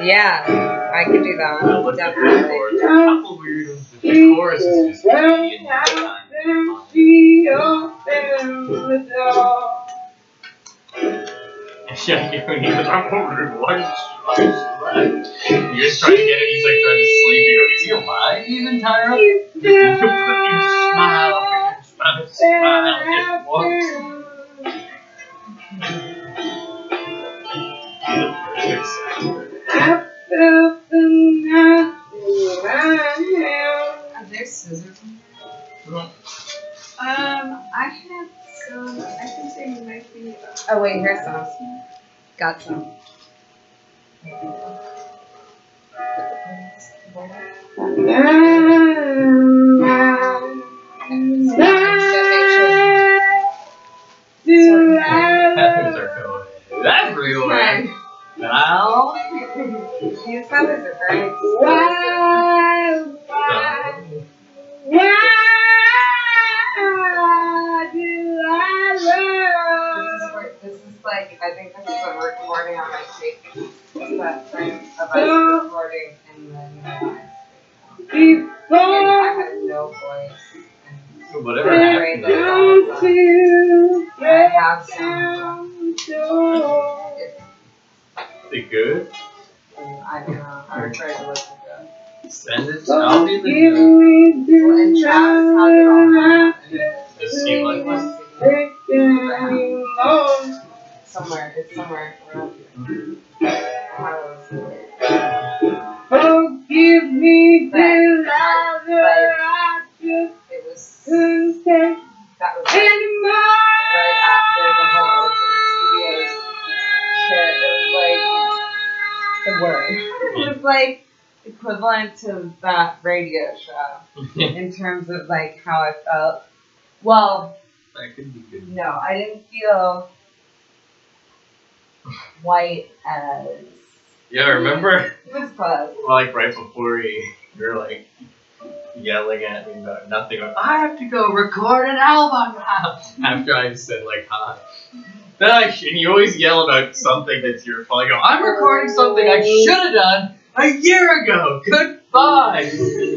Yeah, I could do that. I looked Definitely. at the chorus. A couple weird ones, but the chorus is just and Yeah, you and he was, I'm why You're just trying to get it, he's like trying to sleep. You go, is he alive even, Tyra? You put your smile, your smile, smile, just. Are there scissors Um, I have some. I say you might be. Oh wait, here's some. Got some. Peppers These feathers are very expensive. Why, why, why do I This is, where, this is like, I think this is a recording on my tape. It's that thing of us recording in the United And before I had no voice. Whatever in terms of like how I felt. Well, that could be good. no, I didn't feel white as. Yeah, remember? It was close. Like right before you, you're like yelling at me about nothing. Like, I have to go record an album now. After I said like hi. And you always yell about something that's your fault. You go, I'm recording something I should have done a year ago. Goodbye.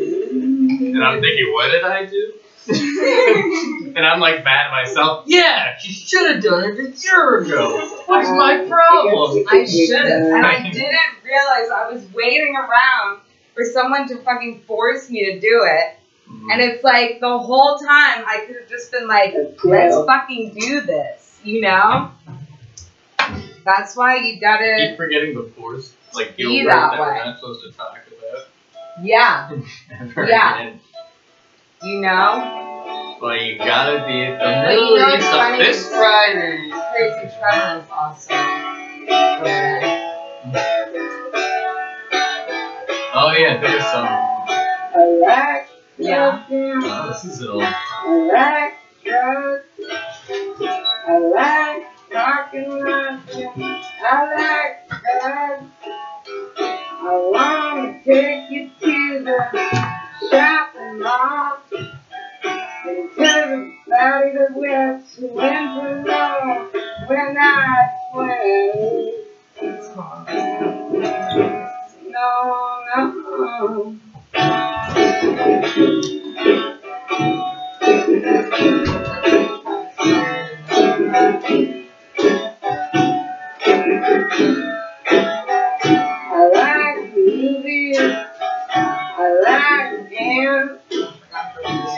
And I'm thinking, what did I do? and I'm like mad at myself. Yeah, you should have done it a year ago. What's oh, my problem? I should have. And I didn't realize I was waiting around for someone to fucking force me to do it. And mm. it's like the whole time I could have just been like, let's fucking do this, you know? That's why you keep gotta, forgetting the force, like Be guilt that that we're way. not supposed to talk about. Yeah, Yeah. again. you know? Well, you gotta be at the But you know East on this Friday. Crazy Trevor is awesome. Oh yeah, there's some. I like Yeah. Oh, this is old. I like drugs. I like talking nonsense. I like drugs. I wanna take you to the shopping mom. And everybody that wears went along when I went. No, no. I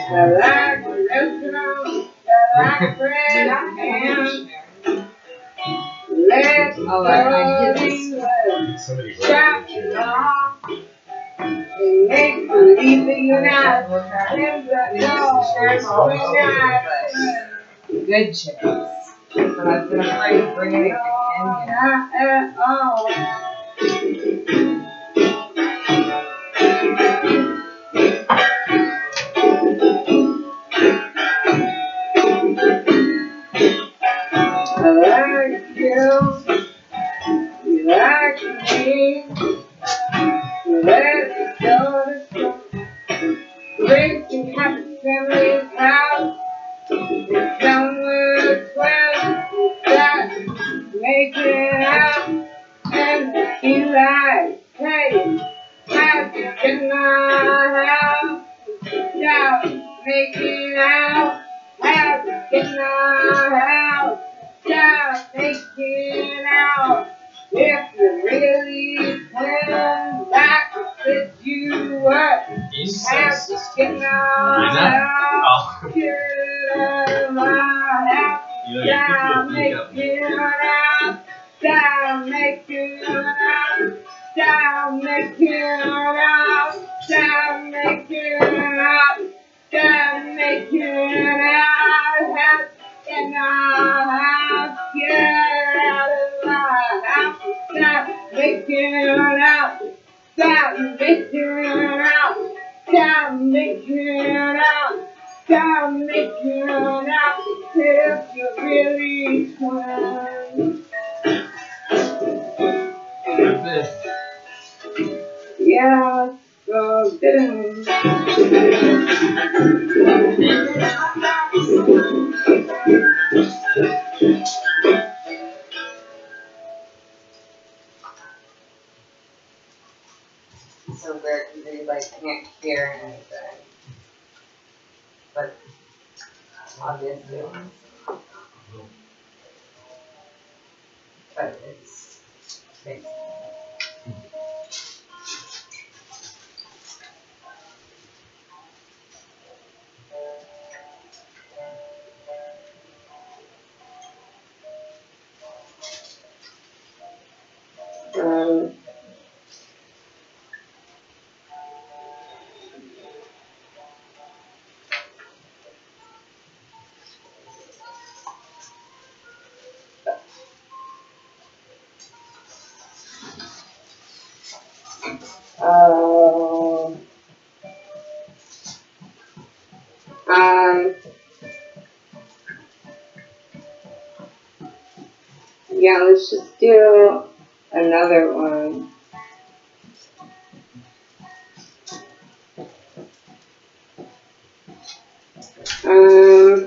I Let's Oh, and make believe that you're not. And that no, we're not. Good chicks. But I've been afraid it in. But obviously. But it's. it's yeah, let's just do another one. Um,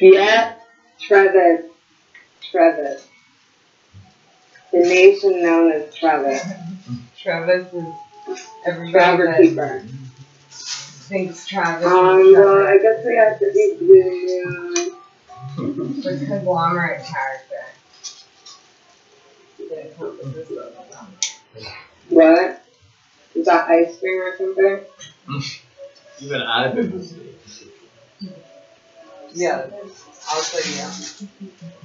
yeah, Travis, Travis. The nation known as Travis. Travis is everybody Trevor that Keeper. Thinks Travis Um, is well, I guess we have to be the With conglomerate character. That encompasses both of them. What? Is that ice cream or something? Even I've been listening. Yeah, also yeah.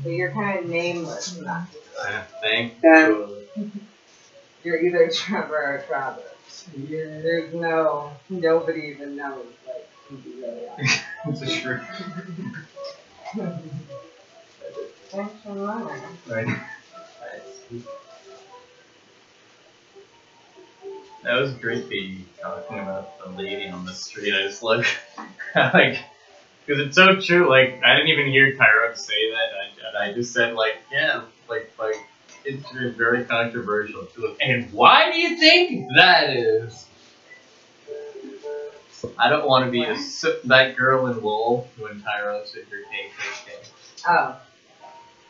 But you're kind of nameless in that. I think. Yeah. You're either Trevor or Travis. You're, there's no, nobody even knows, like, who you really are. It's a true. Thanks for learning. Right. That was great be talking about the lady on the street. I just love, like, because it's so true. Like, I didn't even hear Tyrone say that, I, and I just said, like, yeah, like, like, It's very controversial too. And why do you think that is? I don't want to be a, that girl in wool when Tyro said you're KKK. Oh.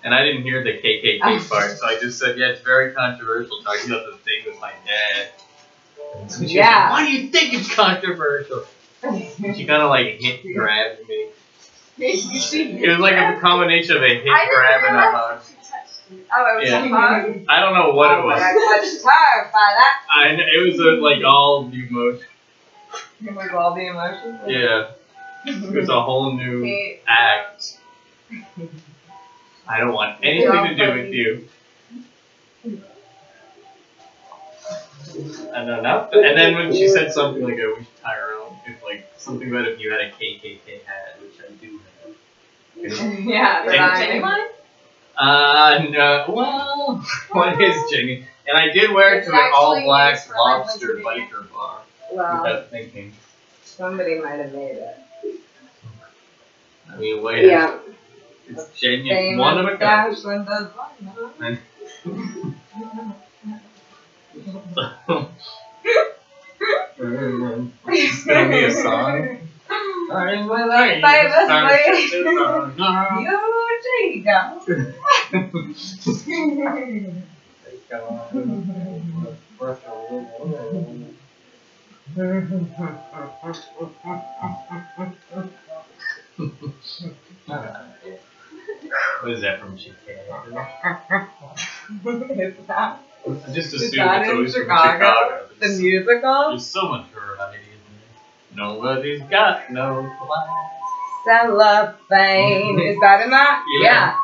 And I didn't hear the KKK part, so I just said, yeah, it's very controversial talking about the thing with my dad. So Yeah. like, why do you think it's controversial? She kind of like hit grabbed me. It was like a combination of a hit grab and a hug. She touched you. Oh, it was Yeah. a? I don't know what it Oh, was. I was touched by that. I kn- it was a, like all new motion. With all the emotions. Yeah, it was a whole new He- act. I don't want anything to do with you. And then that, and then when she said something like, "I wish Tyrone if like something about if you had a KKK hat, which I do have." yeah, Is it but I- genuine? Uh, no. Well, what is Jimmy? And I did wear it to an all black used for, like, lobster biker bar Well, without thinking. somebody might have made it. I mean, wait. Yeah. It's genuine. One of a kind. Ashland does one, huh? it's gonna be a song. I'm with Famous lady. You What is that from Chicago? I just assume that it's always from Chicago? Chicago. the musical. there's so much variety in there. Nobody's got no class. Cellophane. Is that in that? Yeah.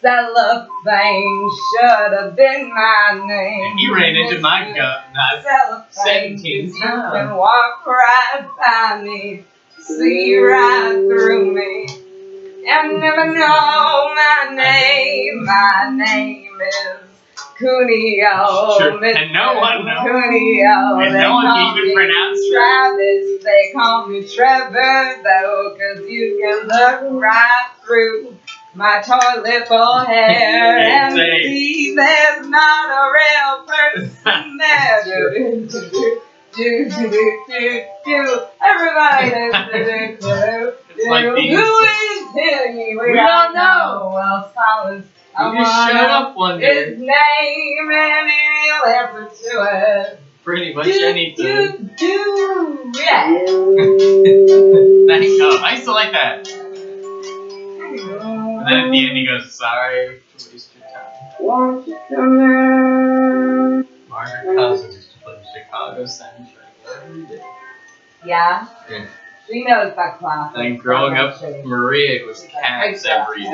Cellophane should have been my name. He ran into my gut. Not Cellophane. 17 'cause You times. can walk right by me, see right through me, and never know my name. My name is Cuneo. Sure, and no one knows. Cuneo. And They no one can even pronounce it. Travis. They call me Trevor, though, 'cause you can look right through my toilet bowl hair and see there's not a real person there. Do, do, do, do, do, do. Everybody do. these- Who is he? We, We don't know. Well, silence. I You shut up one day. his name and he'll answer to it. Pretty much do, anything. Do, do, yeah. Thank God. I used to like that. And then at the end he goes, sorry to waste your time. Won't you come in? Margaret Cousins used to play Chicago soundtrack every day. Yeah. Yeah. She knows that class. And growing up, Maria, it was cats every day.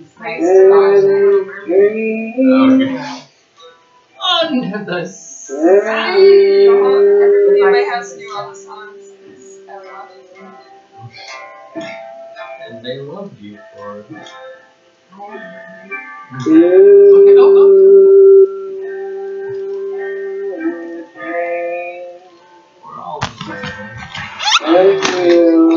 It's nice to watch it. Oh, good. Under the sun. Everybody in my house knew all the songs. 'cause I would watch it. And they loved you for it. I do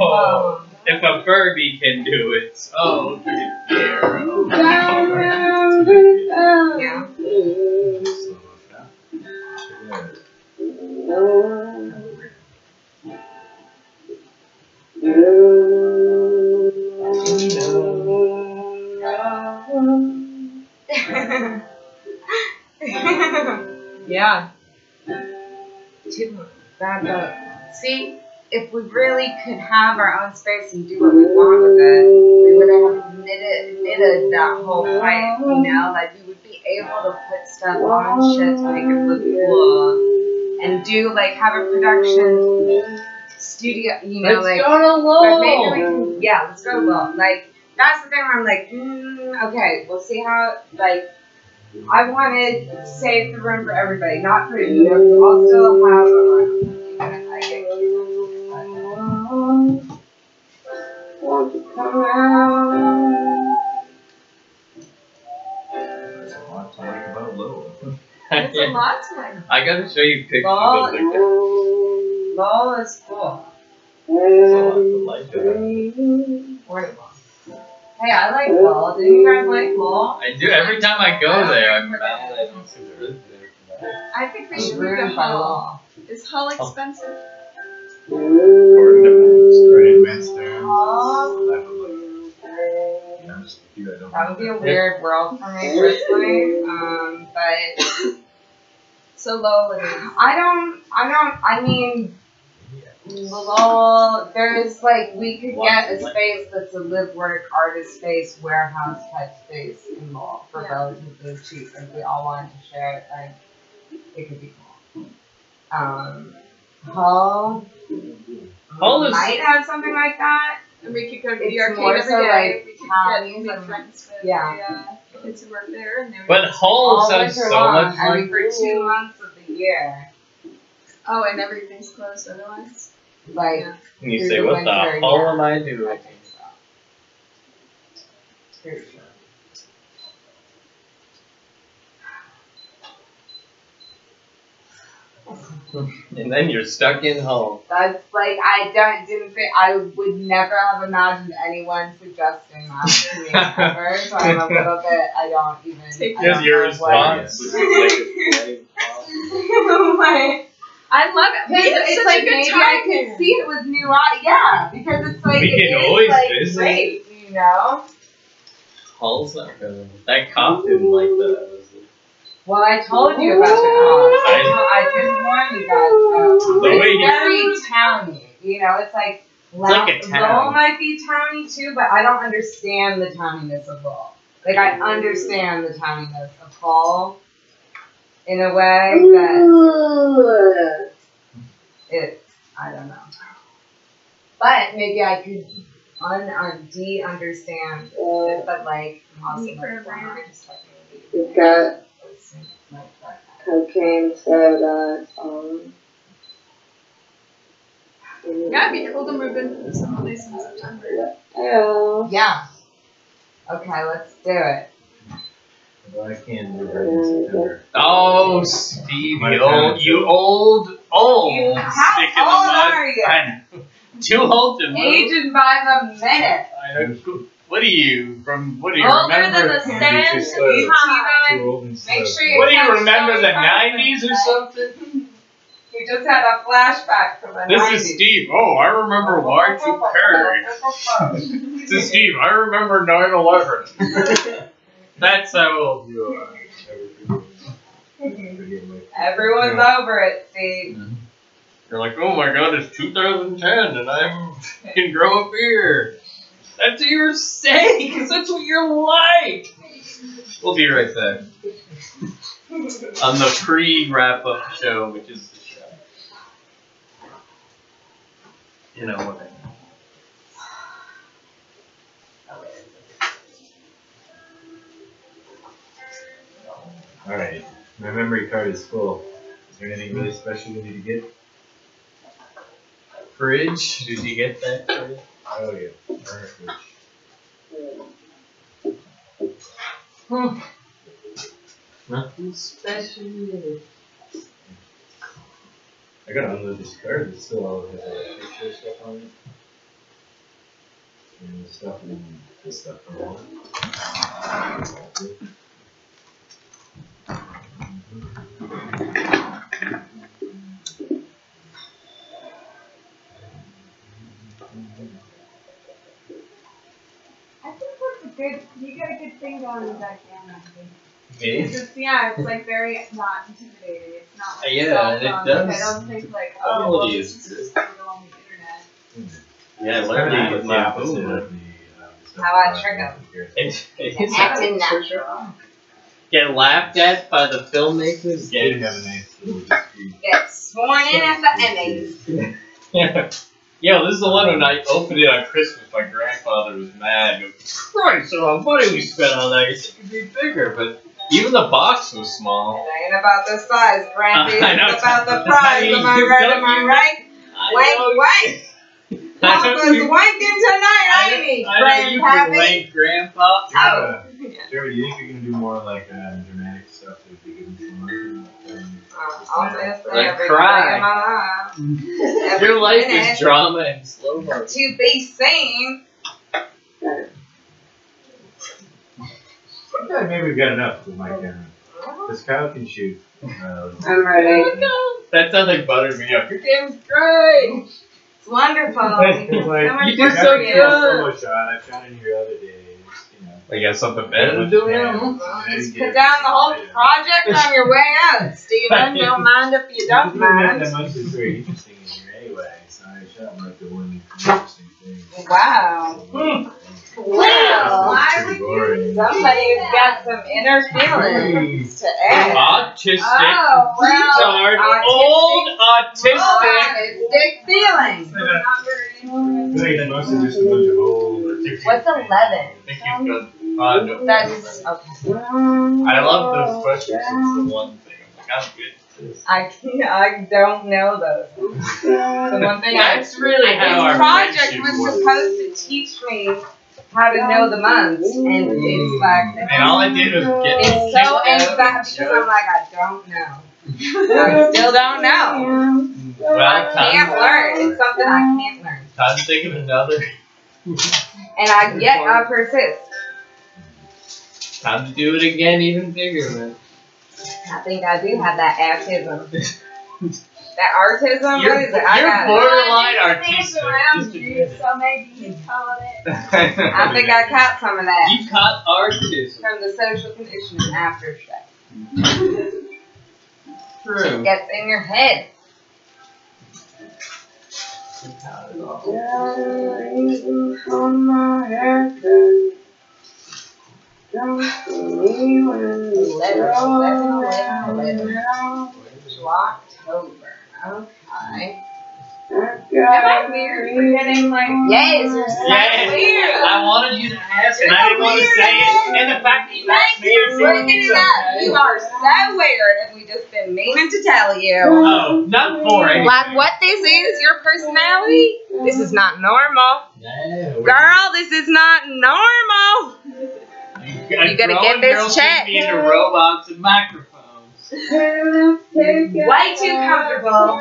Oh, if a Furby can do it, so can Hero. I remember Yeah. yeah. Too bad though. See, if we really could have our own space and do what we want with it, we would have knitted, knitted that whole pipe, you know? Like, we would be able to put stuff on shit to make it look cool. And do, like, have a production studio, you know, Let's like. go to But maybe we can, yeah, let's go low. Like, that's the thing where I'm like, mm, okay, we'll see how, like, I wanted to save the room for everybody, not for you, know, I'll still have a room. Want to come out? There's a lot to like about Lowell. It's a lot to like. I gotta show you pictures Well, of like Lowell is cool. there's a lot to like about it. Portable. Hey, I like Lowell. Do you guys like Lowell? I do every time I go there. I'm mad that I don't see the live there. I think we should move to ruined Hull. Is Hull expensive? According to According to Master. Lol. Life of like, I'm just you, I don't That would be a weird world for me personally. Um, but So low it is. I don't, I don't, I mean, lol, there's like, we could get a space that's a live work artist space, warehouse type space in Lowell for Yeah. relatively cheap. If we all wanted to share it, like, it could be cool. Um, Hull. Hull is- might have something like that. And we could go to It's the arcade more every so, day. like, we could townies get make and- friends with yeah. the uh, kids who work there, and they would. But Hull all sounds so long. much I mean, like. for two months of the year. oh, and everything's closed otherwise. Like, Yeah. You say, the what winter, the hell yeah. am I I doing? think so. Pretty And then you're stuck in Hull. That's like I don't didn't think I would never have imagined anyone suggesting that to me ever. So I'm a little bit I don't even. Take I don't your response. which is like a flame Like, I love it. We it's, it's such like a good maybe time I there. could see it with new eyes. Yeah, because it's like We it can is, always like, visit. great, you know. Hull's not gonna. That cop didn't like that. Was it? Well, I told you about the cops. I, told- I did warn you guys. About, The way it's you- very towny. You know, it's like like a Lowell- town. Lowell might be towny too, but I don't understand the towniness of Lowell. Like I understand the towniness of Hull in a way that it. I don't know. But maybe I could un, un de understand it, but like also Meet for like, a why brand. not just like We've got like that. Cocaine soda, um. Yeah, it'd be cool to move in for some holidays in September. Yeah. Yeah. Okay, let's do it. Well, I can't do right in September. Oh, Steve, My you old, parents you old old. You- how stick in the old mud. are you? I know. Too old to move. Aging by the minute. I know. What are you from? What do you Older remember? than the sand Just, uh, you Too old and Make stuff. sure you What do you remember? The '90s or something? You just had a flashback from the This 90s. is Steve. Oh, I remember Y2K. This is Steve. I remember 9/11. That's how old you are. Never forget. Forget Everyone's over it, Steve. You're like, oh my god, it's 2010 and I'm can grow a beard. That's what you're saying, because that's what you're like. We'll be right back. On the pre wrap up show, which is the show. You know what I mean. Alright, my memory card is full. Is there anything really special you need to get? Fridge? Did you get that? Fridge? Oh yeah, burner fridge. Nothing special. I gotta unload this card. It still all has a picture stuff on it. And the stuff and the stuff from home. I think what's a good, you got a good thing going with that camera. Me? It's just, yeah, it's like very not intimidating. It's not like Yeah, a cell and it does- Like, I don't think like, oh, well, quality this is is just gonna go on the internet. Yeah, It's learning kinda with my opposite boom. of the, uh, How I on Trigo? computer. It's, it's Acting natural. get laughed at by the filmmakers. Get have a nice little history. Get sworn in at the Emmys. Yeah. Yo, this is the one when I opened it on Christmas. My grandfather was mad. He goes, Christ, how much money we spent on that. He said it could be bigger, but even the box was small. It ain't about the size, Grandy. I know. It's about the prize. Am I right? Am I right? I Wank, know- wank. I Papa's know wanking tonight, I ain't he? I know you Grandpappy. Grandpa. Oh. Uh, Jeremy, do you think you're gonna do more like um, I'll miss Like every cry. day of my life. Your life is drama and slow motion. To be seen. yeah, maybe we've got enough with my camera. This Kyle can shoot. Uh, I'm ready. That sounds like buttered me up. Your game's great. It's wonderful. It's like, So you do so for you. good. Solo shot. I shot in here the other day. Just. I got something better to do now. Well, Just put down the whole project on your way out, Steven. Don't mind if you don't mind. That much is very interesting in here anyway. So I shot like the one interesting thing. Wow. Hmm. Wow. Why would you? Somebody's got some inner feelings to add. Autistic. Oh, well. retard, autistic. old autistic. Autistic feelings. I feel like it's mostly just a bunch of old. What's 11? I think. Uh, no. That's okay. I love those questions. It's the one thing. I'm like, I'm good. I can't, I don't know those. The one thing I That's really how this our project friendship was supposed to teach me how to know the months, and it's like And all I did was get it's so anxious because I'm like I don't know. I still don't know. Well, I can't learn. It's something I can't learn, time to think of another. and I yet I persist. Time to do it again, even bigger, man. I think I do have that autism. that autism, You're- what is it? I you're got borderline Well, artistic. around you, so maybe you call it. I think I caught some of that You caught artism. from the social conditioning aftershock. True. It Gets in your head. You caught it all. Eleven, eleven, eleven, eleven. October. Okay. Am I weird forgetting like? Yes, you're so Yes. weird. I wanted you to ask, and I didn't want to say it. And the fact that you asked me you to for say looking it's it up. okay. You are so weird, and we just been meaning to tell you. Oh, not for anything. Like what this is, your personality? This is not normal. No. Girl, this is not normal. You, You gotta get this checked. Into robots and microphones. Way too comfortable.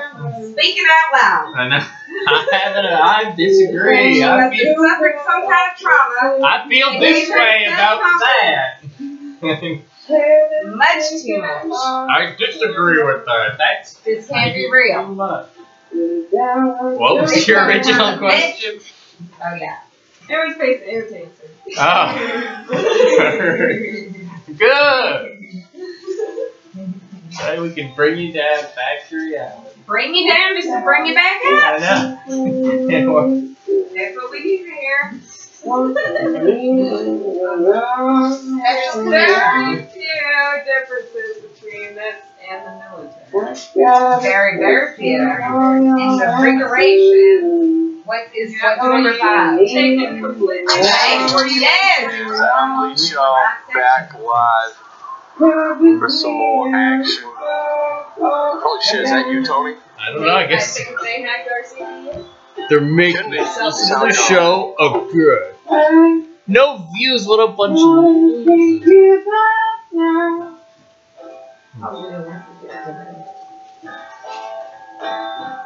Speaking out loud. I know. I haven't. I disagree. I Unless feel, you're suffering some kind of trauma. I feel this way about that. Much too much. I disagree with that. That's This can't be real. What was your original question? Oh yeah. Every space irritates her. Oh. Good. So we can bring you down factory out. Bring you down just to bring you back up. I up. know. That's what we need to hear. There's very few differences between this and the military. Very, very few. And the refrigeration. What is what's number five? Taken completely. Yes. Family Show back live for some more action. Holy shit, is that you, Tony? I don't know. I guess think they hacked our CPU. they're making this. Listen to the show. of good. No views. What a bunch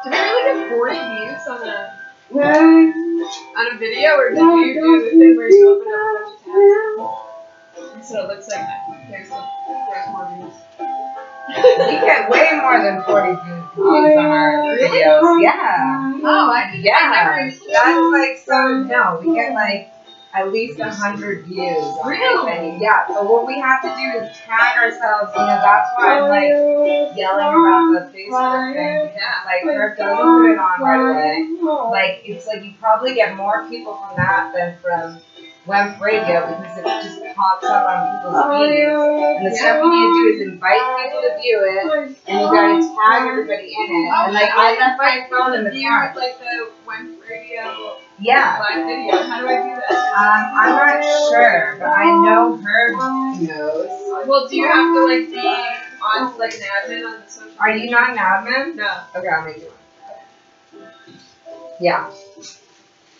Did they really get 40 views on a on a video, or did you do the thing where you open up a bunch of tabs? So it looks like there's a, there's more views. We get way more than 40 views on our videos. Yeah. Oh, I didn't. Yeah. That's like so. No, we get like at least a hundred views. on Really? Yeah. But what we have to do is tag ourselves. You know, that's why I'm like yelling about the Facebook thing. Yeah. Like, Herb doesn't put it on right away. Like, it's like you probably get more people from that than from web radio because it just pops up on people's feeds. And the stuff you need to do is invite people to view it, and you gotta tag everybody in it. And like, I left my phone in the car. like the one radio Yeah. live video. How do I do that? Um, I'm not sure, but I know her knows. Well, do you have to like be on like an admin on the social? Are you not an admin? No. Okay, I'll make you one. Yeah.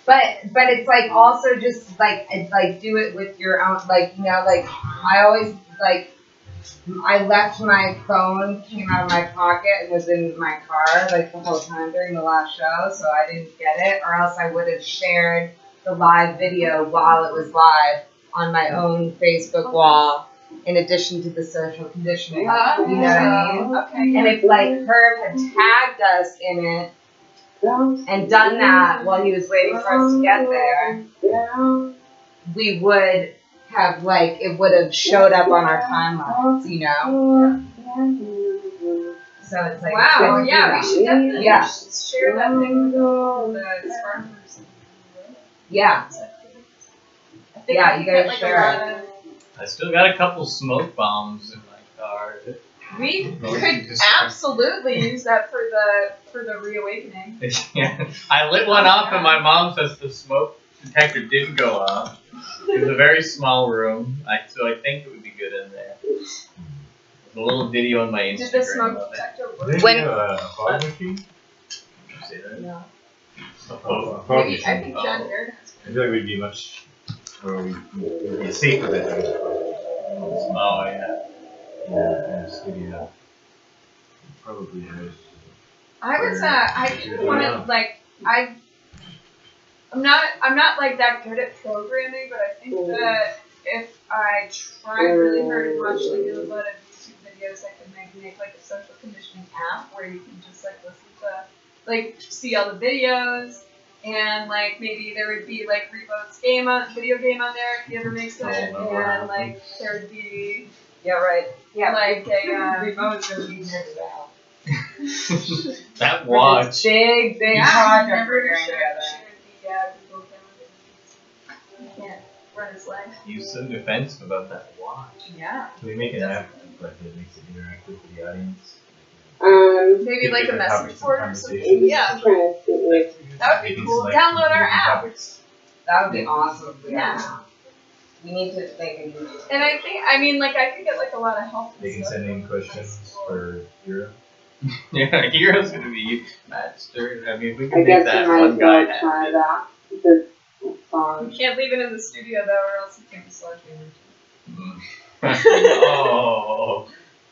But but it's like also just like it's like do it with your own like you know like I always like I left my phone came out of my pocket and was in my car like the whole time during the last show so I didn't get it or else I would have shared the live video while it was live on my own Facebook wall in addition to the social conditioning. You know what I mean? Okay. And if like Herb had tagged us in it and done that while he was waiting for us to get there, we would have like it would have showed up on our timelines, you know. So it's like Wow. good Yeah, we should definitely Yeah. share that thing with the farmers. Yeah, I think Yeah, you could gotta like, share a I still got a couple smoke bombs in my car. We Well, could just- absolutely use that for the for the reawakening. yeah. I lit one off, and my mom says the smoke detector didn't go off. It was a very small room, I, so I think it would be good in there. There's a little video on my Instagram. Did the smoke detector work? they When- uh, have a, a fog machine? You say that? No. A fog, Maybe, I machine. think John oh. Baird has. I feel like we'd be much, or we'd, we'd be safer than having a fog. Oh yeah. Yeah, and studio. Probably has. I was uh I didn't want to like I I'm not I'm not like that good at programming, but I think that if I tried really hard and watched like a lot of YouTube videos, I could make make like a social conditioning app where you can just like listen to like see all the videos and like maybe there would be like Revo's game on video game on there if he ever makes it, Oh, no, and like there would be yeah, right. Yeah, like a uh, Remote's gonna be here today. that watch. big, big Yeah, project never we're doing together. shared the, uh, You can't run his life. He's so defensive about that watch. Yeah. Can we make an app like that makes it interactive with the audience? Um, Maybe like a message board or something. Yeah. trying to see. That would be cool. Download our app. That would be awesome. if Yeah. That. We need to think and do And I think, I mean, like, I could get like a lot of help. and They can send in questions for Europe. Yeah, Hero's gonna be master. I mean, we can I make guess that we might one as guy well try happy. that. Because it's fun. We can't leave it in the studio though, or else he can dislodge me. Mm. oh,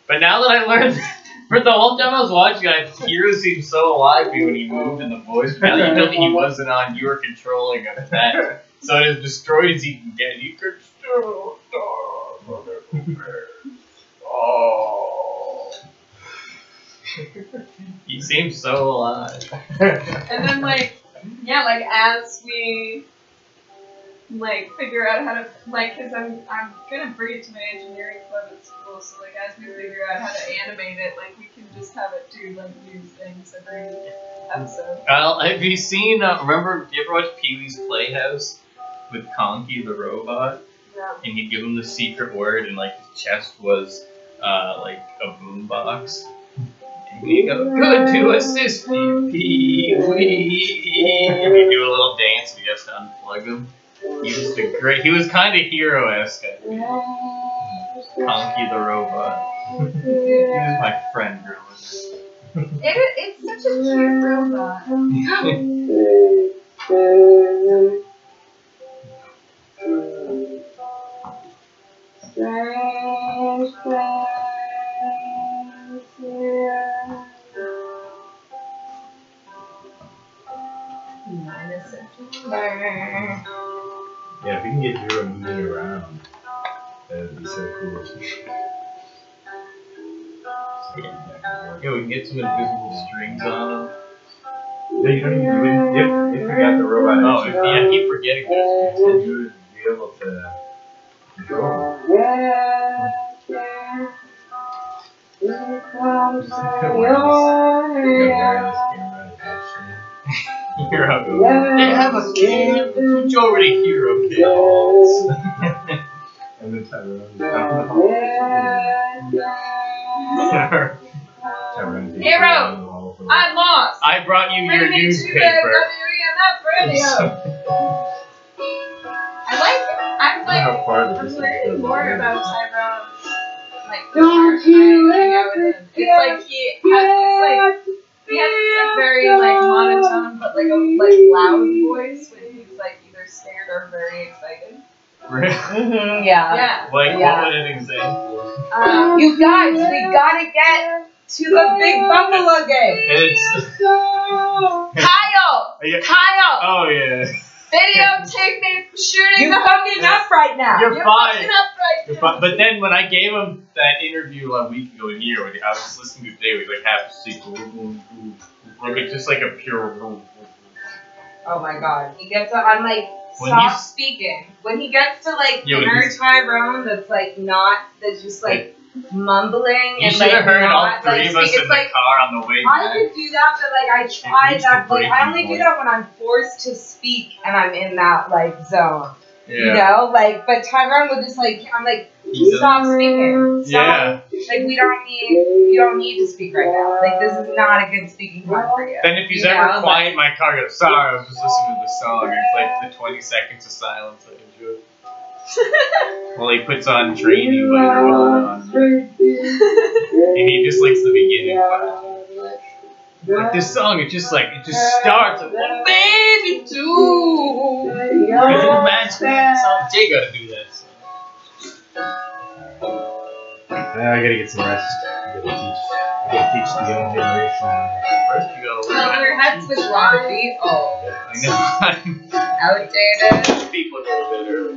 But now that I learned, for the whole time I was watching, I Hero seemed so alive when he moved in the voice. But now that you know that he wasn't on, you were controlling of that. So as destroyed as he can get, you could still Oh. he seems so alive. And then like yeah, like as we like figure out how to like because I'm I'm gonna bring it to my engineering club at school, so like as we figure out how to animate it, like we can just have it do like new things every episode. Well, have you seen? Uh, remember? Do you ever watch Pee Wee's Playhouse with Conky the robot? Yeah. And he'd give him the secret word, and like his chest was uh, like a boombox. And he'd go, "Good to assist you, Pee Wee." And he'd do a little dance, and he has to unplug him. He was a great. He was kind of hero-esque. I. Conky the robot. he was my friend growing up. It, it's such a cute robot. Strange things here. Minus it. Yeah, if we can get Hero moving around, that would be so cool. Yeah, we can get some invisible strings on them. No, you don't even it. If, we the robot Oh, yeah, I keep forgetting this. Hero they have a kid, the majority hero kills. to. And then Tyrone's down the hall. Yeah, yeah. Hero! down the hall for- I'm lost. I brought you your Bring me to the newspaper. I like. I'm I don't know like. how far the I'm learning more about Tyrone. Like, Don't you hang out. It's like he has this like he has this like very like monotone but like a like loud voice when he's like either scared or very excited. Mm-hmm, yeah. Yeah. Like, Yeah. what would an example? Um, You guys, we gotta get to the big buffalo game. And it's. Kyle, Kyle, Oh, yeah. Videotape me shooting You're the fucking up right now. You're You're fine. fucking up right You're now. fu- But then when I gave him that interview a week ago in here, when I was listening to today, we like half asleep. Like it's just like a pure. Oh my god. He gets up, I'm like, When stop speaking. When he gets to like Yeah, inner he's- Tyrone that's like not, that's just like mumbling You and should like have heard all not, three like, of us speak- in it's the like, car on the way I back. could do that, but like I tried reached that. Like I only do that when I'm forced to speak and I'm in that like zone. You know, like but Tyrone would just like I'm like He's a- stop speaking. Stop. Yeah. Like we don't need you don't need to speak right now. Like this is not a good speaking time for you. Then if he's You ever know, quiet in my car, I go, sorry, I was just listening to the song. It's like the 20 seconds of silence I enjoy. well, he puts on Drain You by Nirvana, and he just likes the beginning part. Like this song, it just like, it just starts like, "Oh, baby, too. Because it's a match song. Jay gotta do I gotta get some rest. I gotta teach. I gotta teach the young generation. First, you gotta Well, learn. your head's with Robert Beat. Oh, I know. outdated. People a little bit early.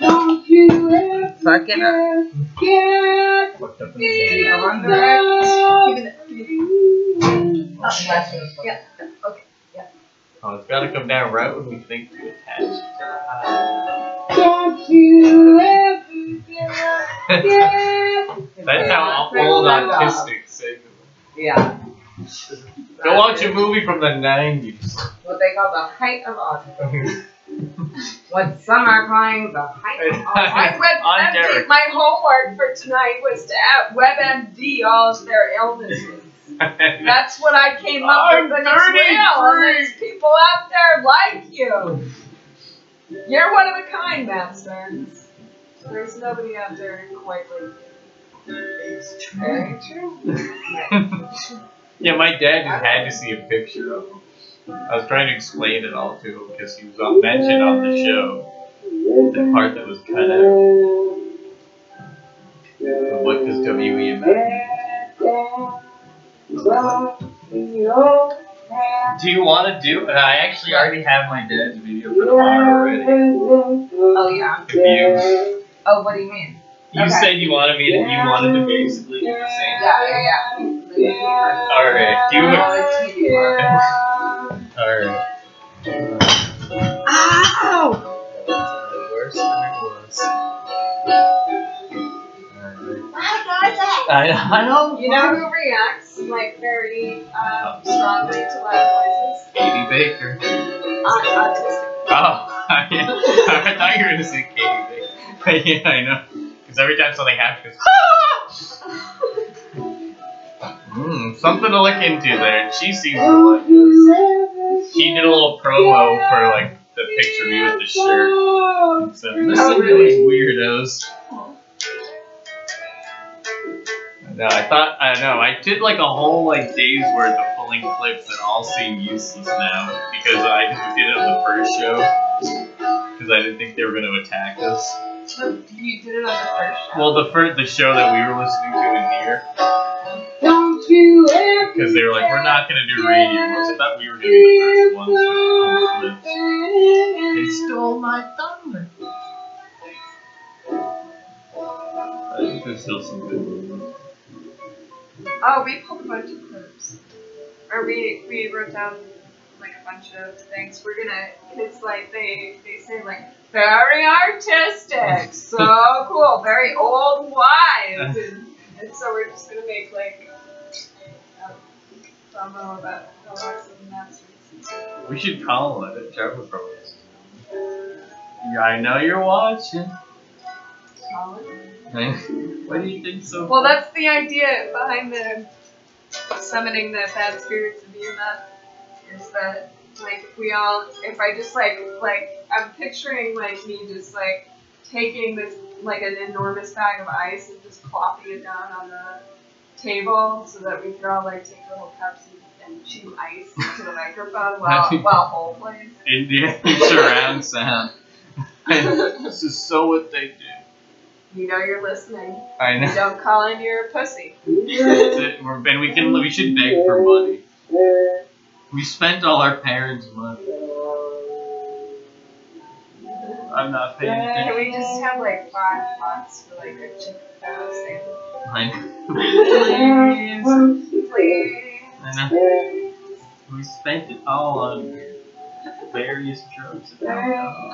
Don't you ever Fucking up. get Fucked up in the Yeah, on the back. Yeah. Oh, it's gotta come down right when we think to attach it to the high. Don't you ever get get That's how old autistic say. Yeah. Go watch a movie from the 90s. What they call the height of autism. What some are calling the height of I autism. On WebMD. Derek. My homework for tonight was to at WebMD all of their illnesses. That's what I came up I'm with, and it's real. And 33. there's people out there like you. You're one of a kind, Master. There's nobody out there quite like you. Very true. yeah, my dad just had to see a picture of him. I was trying to explain it all to him because he was on, mentioned on the show. The part that was cut out. what does WE imagine? Do you want to do? I actually already have my dad's video for tomorrow already. Oh yeah. If you Oh, what do you mean? you Okay. said you wanted me to, you wanted to basically do the same. Yeah, yeah, yeah. All right. Do you? It's TV one. All right. Ow! Worse than it was. I, I know. You know who reacts like very um, strongly to loud noises? Katie Baker. Aut- autistic. Oh, I thought you were gonna say Katie Baker. yeah, I know. Because every time something happens, she goes, mm, something to look into there. She sees like this. She did a little promo for like the picture of me with the shirt. Said, listen to these weirdos. No, I thought I know. I did like a whole like day's worth of pulling clips that all seem useless now because I did it on the first show because I didn't think they were going to attack us. So you did it on the first show. Well, the first the show that we were listening to in here Don't you ever because they were like, we're not going to do radio. I thought we were doing the first ones to pull clips. They stole my thunder. I think there's still some good ones. Oh, we pulled a bunch of clips. Or we, we wrote down like a bunch of things. We're gonna, cause like they, they say like, very artistic, so cool, very old wives. And, and so we're just gonna make like a promo about Alexa and Masters. We should call it a Trevor us. Yeah, I know you're watching. Why do you think so? Well, that's the idea behind the summoning the bad spirits of Yuma. Is that like if we all, if I just like like I'm picturing like me just like taking this like an enormous bag of ice and just plopping it down on the table so that we could all like take little cups and, and chew ice to the microphone while while Hole plays. Indian surround sound. this is so what they do. You know you're listening. I You know. don't call in your pussy. That's it. And we can. We should beg for money. We spent all our parents' money. I'm not paying Can attention. we just have like five months for like a chicken stand? I know. Please. I know. We spent it all on various drugs and alcohol.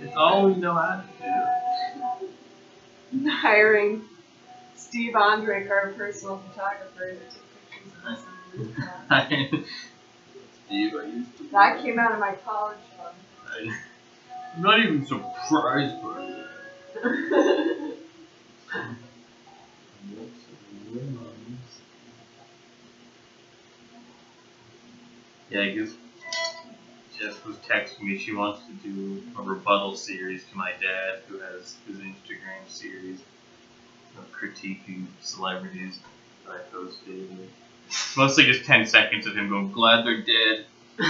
It's all we know how to do. Hiring Steve Andrick, our personal photographer, to take pictures of us. And use that. Steve, I used to. That came out of my college fund. I- I'm not even surprised by that. Yeah, I guess Jess was texting me. She wants to do a rebuttal series to my dad, who has his Instagram series of critiquing celebrities that I posted. It's mostly just 10 seconds of him going, glad they're dead.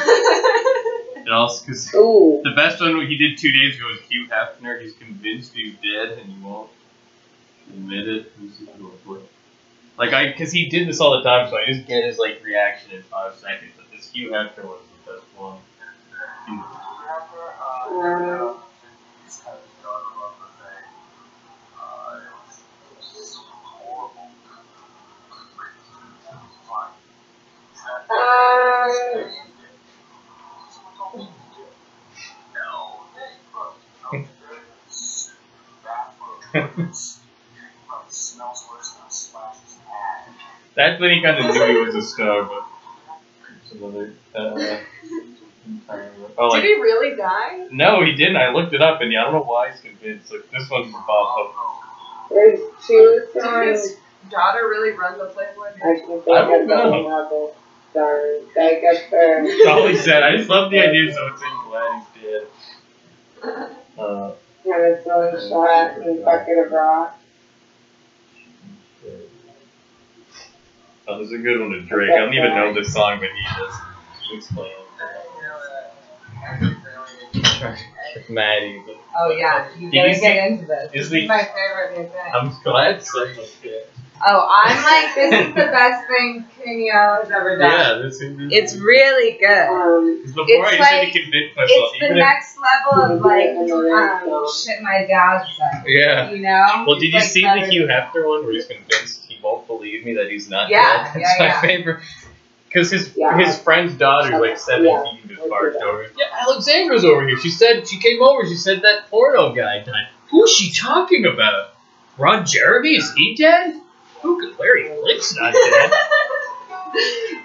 And also, because Ooh. the best one he did two days ago was Hugh Hefner. He's convinced he's dead and he won't admit it. He's just going for it. Like I, because he did this all the time, so I just get his like reaction in five seconds. But this Hugh Hefner was the best one. Uh, uh, That's when he kind of knew he was a star, but some other. Uh, oh, Did he really die? no, he didn't. I looked it up, and yeah, I don't know why he's convinced. Like this one's from Bob Hope. there's two Did his daughter really run the Playboy? I can think I don't know. The. Sorry. Like up there. That's all he said. I just love the idea. So it's in glad he's dead. Uh, Had his own shot and bucket of rock. oh, this is a good one to Drake. I don't even know this song, but he does. He Maddie. but Oh yeah, you gotta you see- get into this. is This is my favorite new thing. I'm glad so much good. Oh, I'm like, this is the best thing Kanye has ever done. Yeah, this is. It's really good. Um, Before it's I used like- to convince myself, It's the even if, next level of like um, shit my dad said. yeah. You know? Well, did It's, you like, see the Hugh Hefner one where he's convinced he won't believe me that he's not Yeah, dead? yeah, That's my yeah. favorite. Because his Yeah. his friend's daughter's like 17 just barged over. Yeah, Alexandra's over here. She said she came over. She said that porno guy died. Who's she talking about? Ron Jeremy? Is he dead? Who could Larry Flynt's not dead?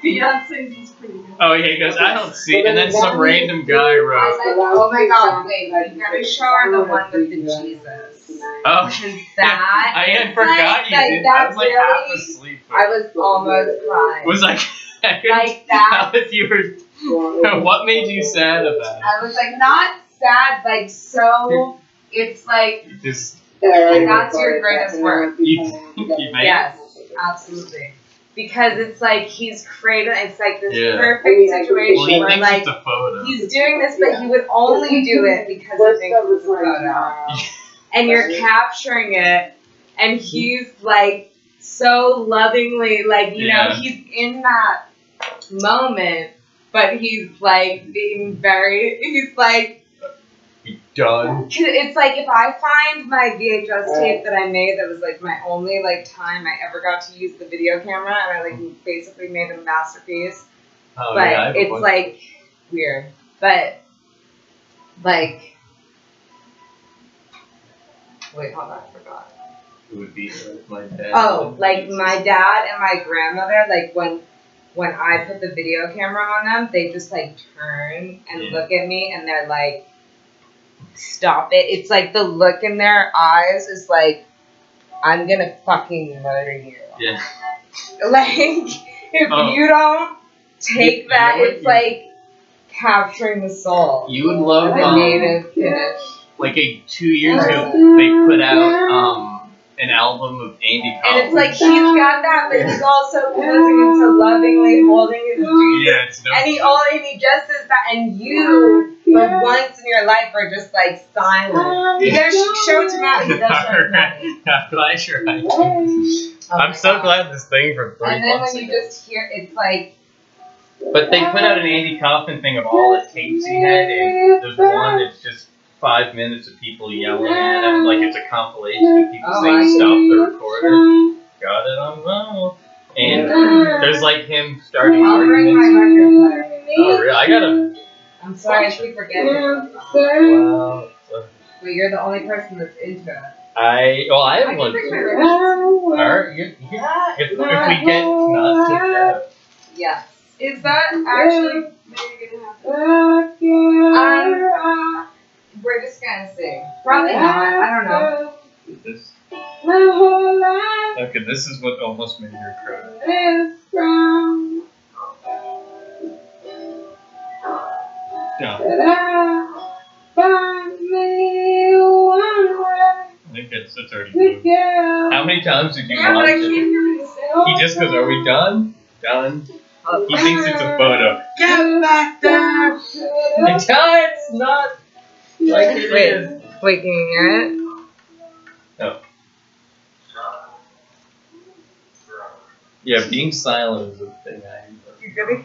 Beyonce's is pretty good. oh yeah, he goes. I don't see. And then some random guy I wrote. said, oh my god, wait, you gotta show her the one with the Jesus. Oh, Because that, I had is forgot like, you like, did. that I was like half asleep. I was almost crying. was like, Like that. How you were, what made you sad about it? I was like, not sad, like so, it's like, Just Like, that's your greatest work. You- you made- yes, absolutely. Because it's like he's created, it's like this Yeah. perfect well, he situation where like it's a photo. he's doing this, but he would only do it because he thinks it's a photo. And you're capturing it, and he's like so lovingly, like, you Yeah. know, he's in that moment, but he's like being very, he's like, You done. it's like if I find my VHS tape that I made that was like my only like time I ever got to use the video camera and I like basically made a masterpiece. Oh, but yeah, I have a it's like weird. But like wait, hold on, I forgot. It would be like my dad. Oh, like my dad and my grandmother, like when when I put the video camera on them, they just like turn and Yeah. look at me and they're like, "Stop it!" It's like the look in their eyes is like, "I'm gonna fucking murder you." Yeah. Like if Oh. you don't take You- that, you know it's like capturing the soul. You would love um, native Finnish. like a two years ago they put out um an album of Andy Kaufman. And it's like he's got that, but he's also posing into lovingly holding his Jesus. yeah, it's no. And he all and he just says that, and you for once in your life are just like silent. You gotta show it to Matt. He does show it to Matt. I'm glad sure I do. I'm so glad this thing from three And then months when you ago. just hear, it's like But they put out an Andy Kaufman thing of all the tapes he had, and there's one that's just five minutes of people yelling at him, like it's a compilation of people Oh, saying I stop the recorder, got it on well. And there's like him starting I'll arguments. Oh, really? I gotta. I'm sorry, I keep forgetting. Wow. But you're the only person that's into it. I well, I I have can one. bring my Alright, you- yeah. If, if we get not kicked out. Yes. Is that actually maybe gonna happen? Um, we're just gonna sing. Probably not. I don't know. This, My whole life okay, this is what almost made her cry. is from No, I find me one way I think that's, that's already moved. How many times did you Yeah, but watch I can't it? hear what. He just goes, Are we done? Done. He thinks it's a photo. Get back there! Until it's not like it Wait. is. Wait, can you hear it? No. Yeah, being silent is a thing I You gonna?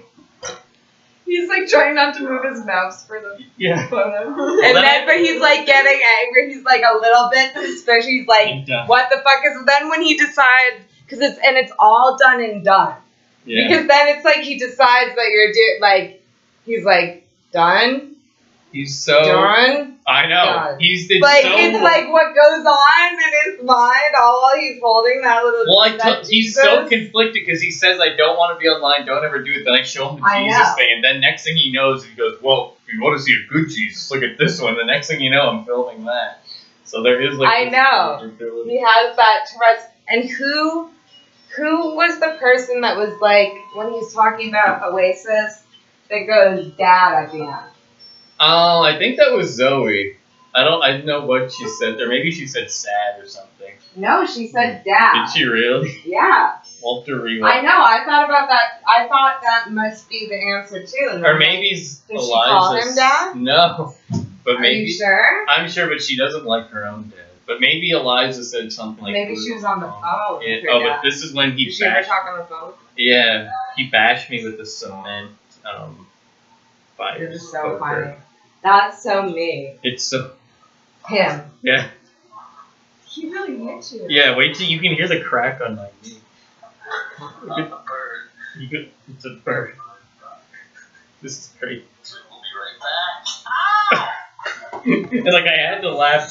He's like trying not to move his mouse for the Yeah. photo. And then then, but he's like getting angry. He's like a little bit suspicious. He's like, what the fuck is? Then when he decides, because it's and it's all done and done. Yeah. Because then it's like he decides that you're do like, he's like done, He's so. done. I know. Done. He's it's like so. it's like what goes on in his mind all while he's holding that little. Well, I that t- he's so conflicted because he says, I don't want to be online, don't ever do it. Then I show him the I Jesus know. thing, and then next thing he knows, he goes, Well, if you want to see a good Jesus, look at this one. The next thing you know, I'm filming that. So there is like. I know. He has that Tourette's. And who, who was the person that was like when he was talking about Oasis that goes dad at the end? Oh, I think that was Zoe. I don't. I don't know what she said there. Maybe she said sad or something. No, she said dad. Did she really? Yeah, Walter Reed. I know. I thought about that. I thought that must be the answer too. Or maybe Did she call him Dad? No. but maybe. Are you sure? I'm sure, but she doesn't like her own dad. But maybe Eliza said something like Maybe she was on the phone. Yeah. Oh, dad. but this is when he Did she ever talk on the phone? Yeah, he bashed me with the cement. Um, fire This is so funny. That's so me. It's so Him. yeah He really hit you. yeah. Wait till you can hear the crack on my knee. You could, you could, it's a bird. This is great. and like I had to laugh.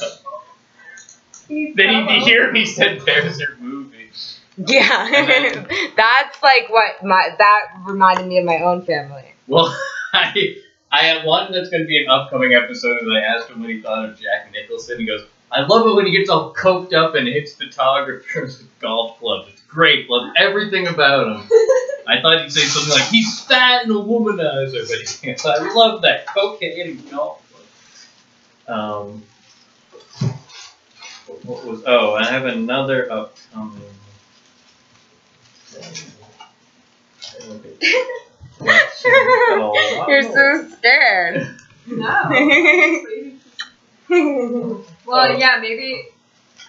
He Then fell you hear me said, "There's your movie." Yeah. That's like what my that reminded me of my own family. Well, I I have one that's going to be an upcoming episode, and I asked him what he thought of Jack Nicholson. He goes, "I love it when he gets all coked up and hits photographers with golf clubs. It's great. Love everything about him." I thought he'd say something like, "He's fat and a womanizer," but he, I love that cocaine and golf club. Um, what was? Oh, I have another upcoming. Oh, You're so scared. No. Well, yeah, maybe.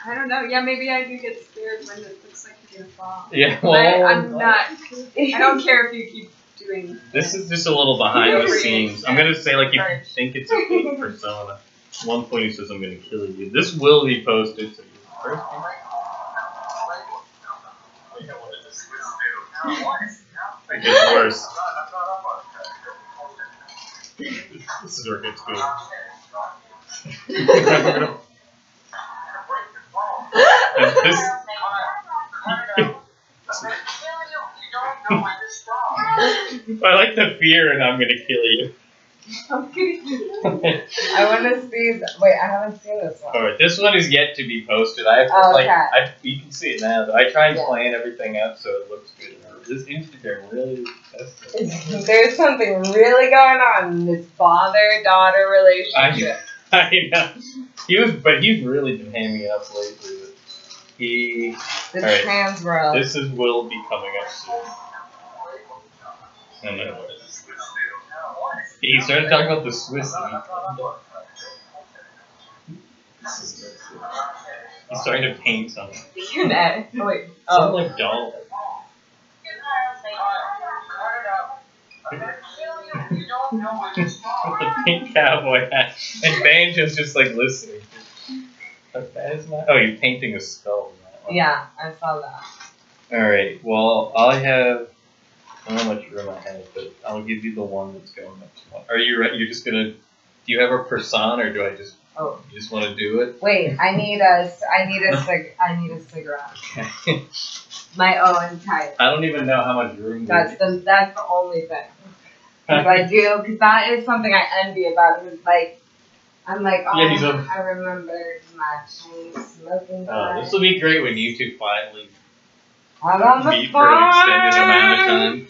I don't know. Yeah, maybe I do get scared when it looks like you're gonna fall. Yeah, But well, I'm not. I don't care if you keep doing. This is just a little behind the scenes. I'm gonna say like if you Right. think it's a fake persona. One point he says I'm gonna kill you. This will be posted so you first it gets worse. This is where it gets good. And this I like the fear and I'm gonna kill you. I want to see. th- Wait, I haven't seen this one. Alright, this one is yet to be posted. I have to, Oh, like okay. I you can see it now. I try and Yeah. plan everything out so it looks good. This Instagram really There's something really going on in this father-daughter relationship. I know. He was but he's really been hamming up lately. He This Alright. trans world. this is will be coming up soon. And then he started talking about the Swiss. He's starting to paint something. Connect. Oh, wait. Something Oh. like doll. The pink cowboy hat. And Banjo's just like listening. Like, that is my- Oh, you're painting a skull. in that one. Yeah, I saw that. Alright, well, I have. I don't know how much room I have, but I'll give you the one that's going next one. Are you right? You're just gonna. Do you have a persona, or do I just. Oh. You just want to do it? Wait, I need a, I need a cig, I need a cigarette. Okay. My own type. I don't even know how much room. That's the, that's the only thing. Because I do, because that is something I envy about. Because like, I'm like, oh, Yeah, he's oh, a- I remember my chain smoking. Oh, this will be great when you two finally Out on the meet for an extended amount of time.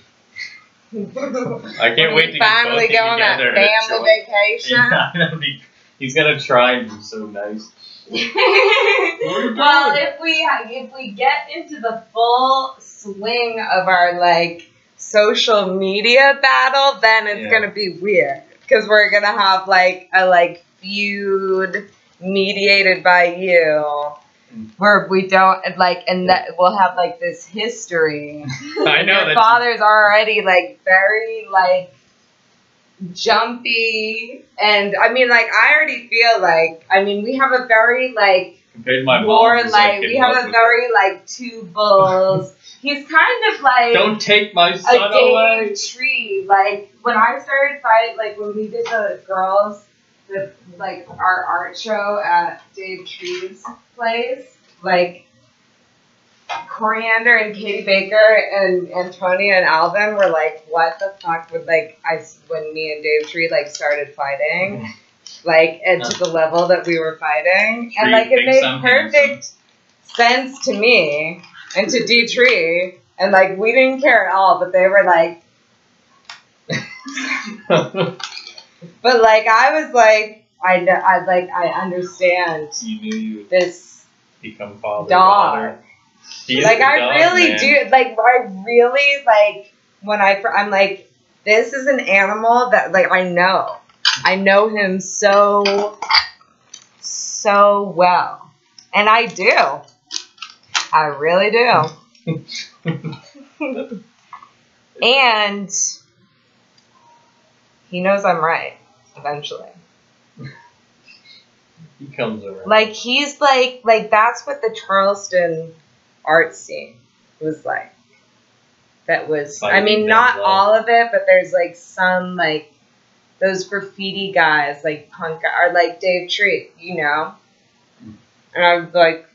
Farm. I can't wait to finally both go on that family enjoy- vacation. That'll be- He's gonna try and be so nice. well, if we if we get into the full swing of our like social media battle, then it's Yeah. gonna be weird because we're gonna have like a like feud mediated by you. Where we don't like, and that we'll have like this history. I know Your that's father's already like very like jumpy, and I mean like I already feel like I mean we have a very like my more like we have a very like two bulls. He's kind of like Don't take my a son away. Dave Tree. Like when I started fight, like when we did the girls, the like our art show at Dave Tree's place, like Coriander and Katie Baker and Antonia and Alvin were like, what the fuck would like I when me and Dave Tree like started fighting. Mm-hmm. Like and to the level that we were fighting, and like it made perfect sense to me and to D Tree, and like we didn't care at all, but they were like, but like I was like, I I like I understand you knew you this become father. dog. daughter. Like I dog, really man. do. Like I really like when I I'm like, this is an animal that like I know. I know him so, so well. And I do. I really do. and he knows I'm right eventually. He comes around. Like he's like like that's what the Charleston art scene was like. That was I mean not love. all of it, but there's like some like those graffiti guys like punk or like Dave Treat, you know. And I was like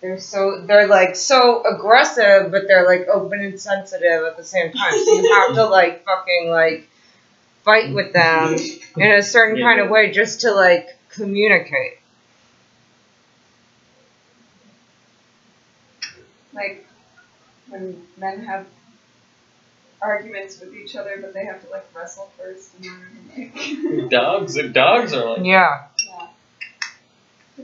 they're so they're like so aggressive but they're like open and sensitive at the same time. So you have to like fucking like fight with them in a certain kind of way just to like communicate. Like when men have arguments with each other, but they have to like wrestle first and then like. dogs, the dogs are like. Yeah.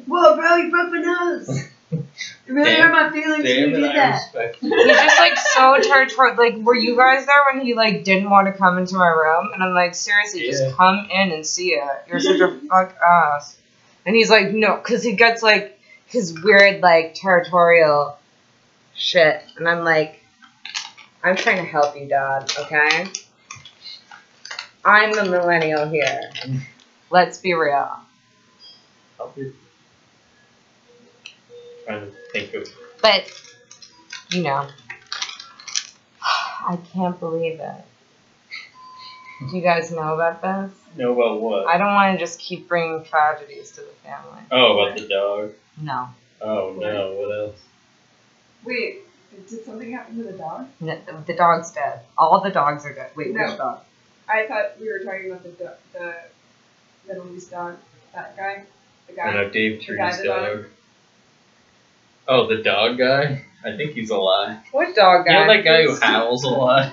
Whoa, bro, you broke my nose. It really Damn- hurt my feelings when Damn you did I that. respect. He's just like so territorial. Like, were you guys there when he like didn't want to come into my room? And I'm like, seriously, Yeah. just come in and see it. You're such a fuck ass. And he's like, no, because he gets like his weird like territorial shit. And I'm like, I'm trying to help you, Dad. Okay. I'm the millennial here. Let's be real. Help you. Trying to think of. But, you know, I can't believe it. Do you guys know about this? Know about what? I don't want to just keep bringing tragedies to the family. Oh, about the dog. No. Oh no, what else? Wait, did something happen to the dog? No, the dog's dead. All the dogs are dead. Wait, No. which dog? I thought we were talking about the do- the Middle East dog. That guy, the I guy. know Dave The Tree's guy that dog. Oh, the dog guy? I think he's alive. What dog You guy? know that guy who howls a lot?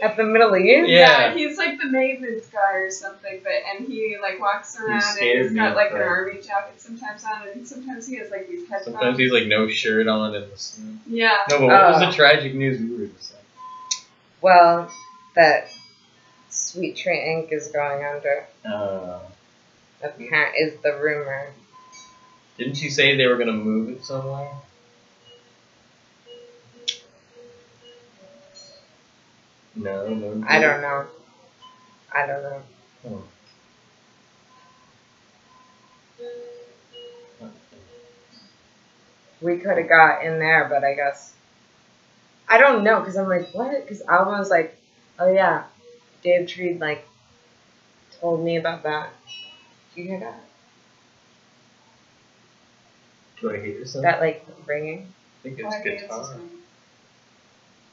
At the Middle East? Yeah. he's like the maintenance guy or something, but and he like walks around and scared he's me got like an army jacket sometimes on, and sometimes he has like these headphones. Sometimes he's like no shirt on in the snow. Yeah. No, but what was Oh. the tragic news you were just saying? Well, that Sweet Tree Inc. is going under. Uh, Apparent is the rumor. Didn't you say they were gonna move it somewhere? No, no. I don't know. I don't know. Oh. we could have got in there, but I guess I don't know because I'm like, what? Because Alma was like, oh yeah, Dave Treed like told me about that. Did you hear that? Do I hear something? That like ringing. I think I it's think it's guitar. just-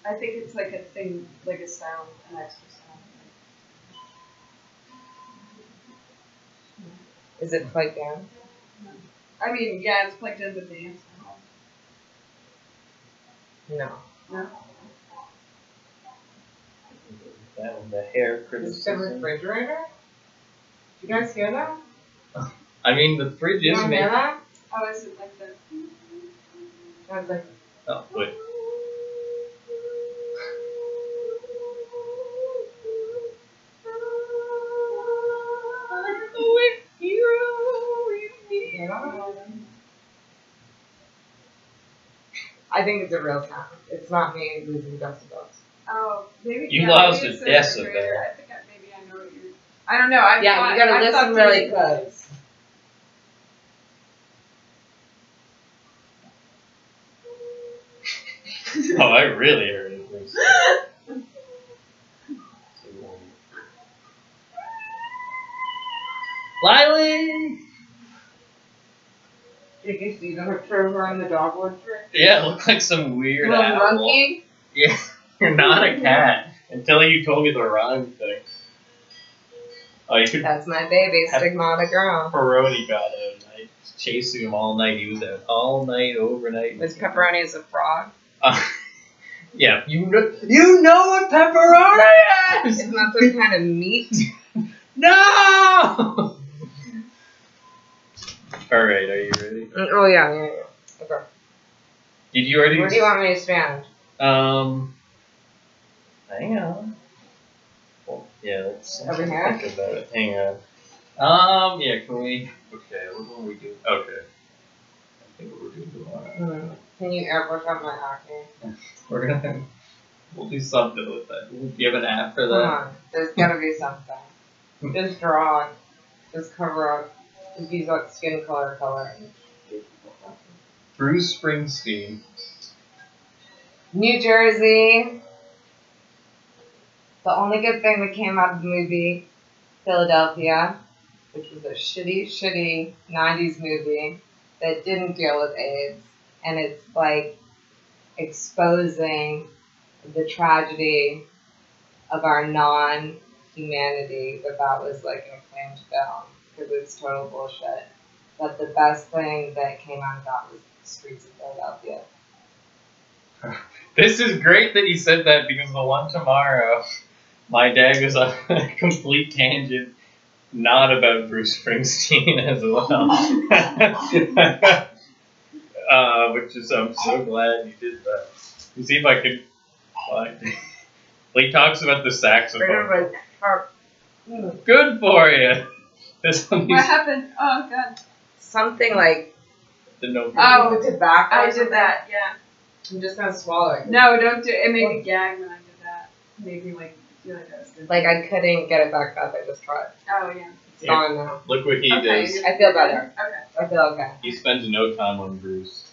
I think it's like a thing, like a sound, an extra sound. Is it plugged down? I mean, yeah, it's plugged in the dance. No. No. That one, the hair Is it the criticism. refrigerator? Do you guys hear that? I mean, the fridge You is don't hear making. that? Oh, it like the? I was like, Oh, wait. I think it's a real sound. It's not me losing decibels. Oh, maybe. You yeah, lost a it's the decibel. I think I, maybe I know what you're. I don't know. I Yeah, you gotta listen really close. Really heard it. Lily! Did you see the picture of her on the dogwood tree? Yeah, it looked like some weird Little animal. monkey? Yeah, you're not a cat until you told me the rhyme thing. Oh, you could That's my baby, Have- stigmata girl. Pepperoni got out. I chasing him all night. He was out all night, overnight. Was pepperoni as a frog? Uh, yeah, you know, you know what pepperoni is. Isn't that some kind of meat? No. all right, are you ready? Mm, Oh yeah, yeah, yeah. Okay. Did you already? Where do you want me to stand? Um, hang on. Yeah, let's Over here? think about it. Hang on. Um, yeah, can we? Okay, what will we do? Okay. I think what we're doing tomorrow. Can you airbrush out my acne? We're gonna. We'll do something with that. Do you have an app for Come that? on. There's gotta be something. Just draw. Just cover up. Just use like skin color color. Bruce Springsteen. New Jersey. The only good thing that came out of the movie Philadelphia, which was a shitty, shitty 90s movie that didn't deal with AIDS. And it's like exposing the tragedy of our non humanity that that was like an acclaimed film because it's total bullshit. But the best thing that came out of that was the streets of Philadelphia. This is great that you said that because the one tomorrow, my dad was on a complete tangent, not about Bruce Springsteen as well. uh, which is, I'm so glad you did that. You see if I could find. He talks about the saxophone. Good for you. This one What is happened? Oh god. Something like the no. Oh, the tobacco. I or did that. Yeah. I'm just gonna swallow it. No, don't do. It made me gag when I did that. Made me like feel like I was. Good. Like I couldn't get it back up. I just tried. Oh yeah. It's Yeah. gone now. Look what he okay. does. I feel better. Okay. I feel okay. He spends no time on Bruce.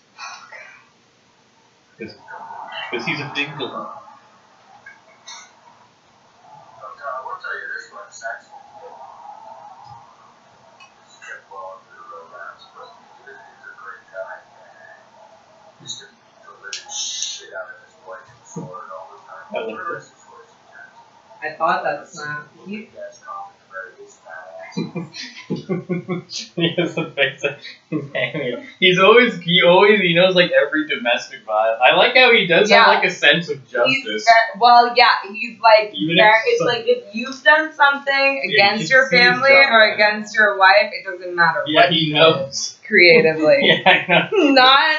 Oh, because he's a big villain. I will tell you this much, saxophone. He's kept well through romance, but he's a, he's great guy. Used to beat the living shit out of his wife and sword all the time. I love this. his words sometimes? I thought that's not. You, Yes, Colin, he has a face of his hand. He's always he always he knows like every domestic violence. I like how he does Yeah. have like a sense of justice. well, yeah. He's like Even it's some- like if you've done something against he your family or yeah. against your wife, it doesn't matter. yeah, what he knows. creatively. yeah. Not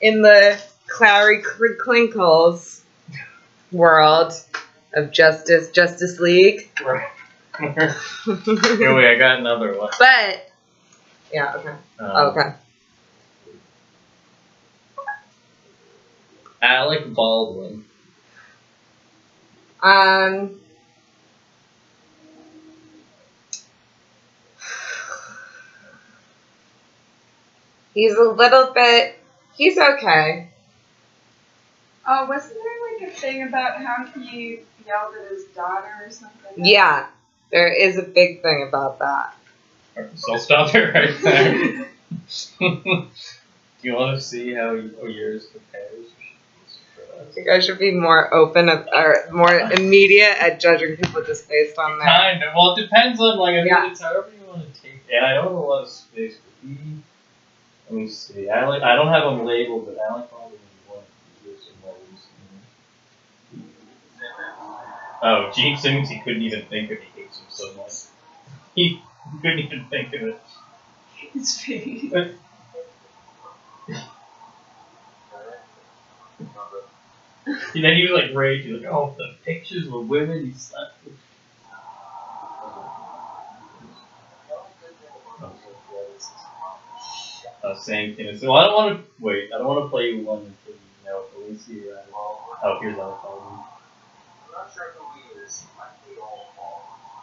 in the Clary Clinkles world of Justice Justice League. Right. Here, wait, I got another one. but yeah, okay, Um, okay. Alec Baldwin. Um. He's a little bit. He's okay. Oh, wasn't there like a thing about how he yelled at his daughter or something? Yeah, there is a big thing about that. So I'll stop it right there. Do you want to see how yours compares? I think I should be more open of, or more immediate at judging people just based on that. Kind of. Well, it depends on like I mean, Yeah. it's however you want to take. it. And I don't have a lot of space for he. Let me see. I like. I don't have them labeled, but I like is one of the most recent. Oh, Gene Simmons. He couldn't even think of. He hates him so much. He couldn't even think of it. His face. And then he was like raging, like, oh, the pictures of women he slept with. Uh, same thing. So I don't want to wait. I don't want to play you one until you know. But we see. Uh, oh, here's Alec Baldwin. I'm not sure who he is.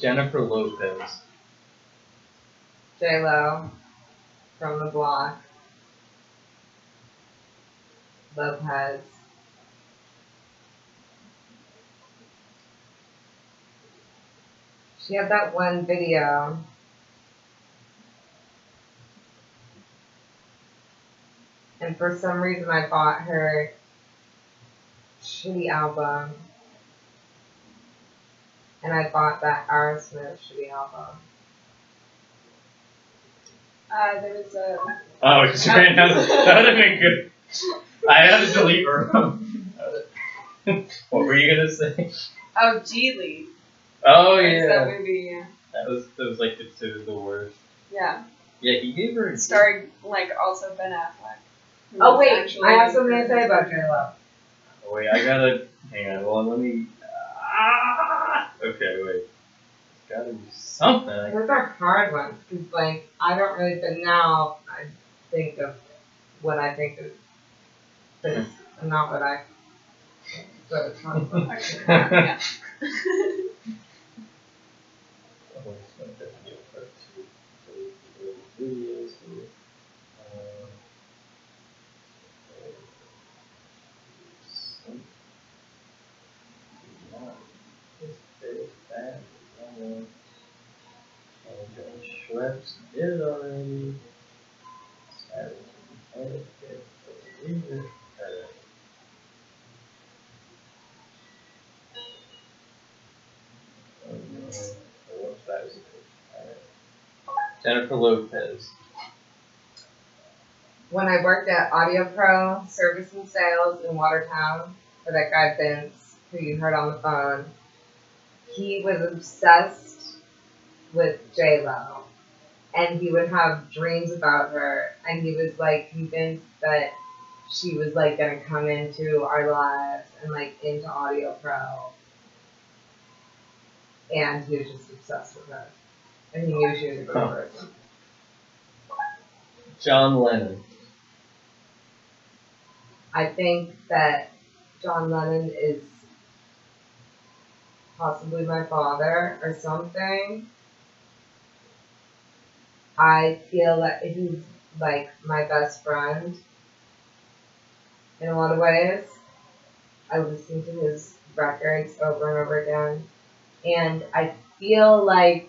Jennifer Lopez. J Lo from the block. Lopez. She had that one video. And for some reason I bought her shitty album. And I bought that Aerosmith shitty album. Uh, there was a. Oh, it's right now. That would have been good. I had to delete her. what were you gonna say? Oh, Gigli. Oh There's That yeah. movie, yeah. That was that was like considered the worst. Yeah. Yeah, he gave her. a- Starring, like, also Ben Affleck. Oh wait, actually I have something to say about J Lo. Oh, wait, I gotta hang on. Well, let me. Ah! Okay, wait. There's gotta be something. I- Those are hard ones because, like, I don't really. But now I think of what I think of this, and not what I. But it's not. Okay, yeah. Oh, it's not that video part two. So we can go to videos here. Um, some- not this big, that, um, oh, John Schweppes did it already. Saturday, okay, so leave it, alright. Oh, no. Oh, whoops, that was a Alright. Jennifer Lopez. when I worked at Audio Pro Service and Sales in Watertown for that guy Vince, who you heard on the phone, he was obsessed with J Lo, and he would have dreams about her, and he was like convinced that she was like gonna come into our lives and like into Audio Pro, and he was just obsessed with her, and he knew she was a good Huh. person. John Lennon. I think that John Lennon is possibly my father or something. I feel that he's like my best friend in a lot of ways. I listen to his records over and over again. And I feel like